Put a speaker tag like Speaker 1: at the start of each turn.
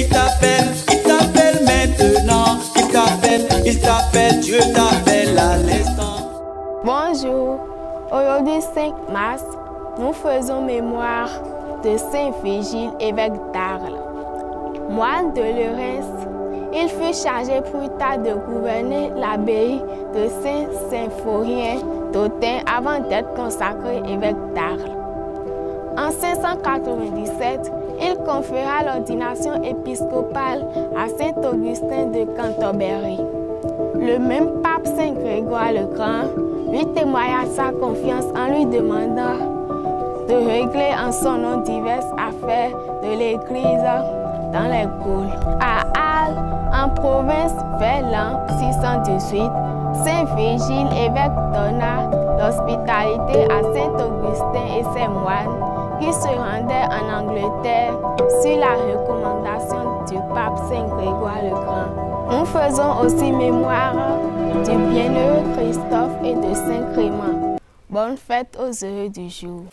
Speaker 1: il t'appelle, il t'appelle maintenant. Il t'appelle, il t'appelle, Dieu t'appelle à l'instant.
Speaker 2: Bonjour, aujourd'hui 5 mars, nous faisons mémoire de Saint Vigile, évêque d'Arles. Moine de Lorraine, il fut chargé plus tard de gouverner l'abbaye de Saint-Symphorien d'Autun avant d'être consacré évêque d'Arles. En 597, il conféra l'ordination épiscopale à Saint-Augustin de Canterbury. Le même pape Saint Grégoire le Grand lui témoigna sa confiance en lui demandant de régler en son nom diverses affaires de l'Église dans les Gaules. À Arles, en province, vers l'an 618, Saint Vigile, évêque, donna l'hospitalité à Saint Augustin et ses moines qui se rendaient en Angleterre sur la recommandation du pape Saint Grégoire le Grand. Nous faisons aussi mémoire du bienheureux Christophe et de Saint Clément. Bonne fête aux heureux du jour.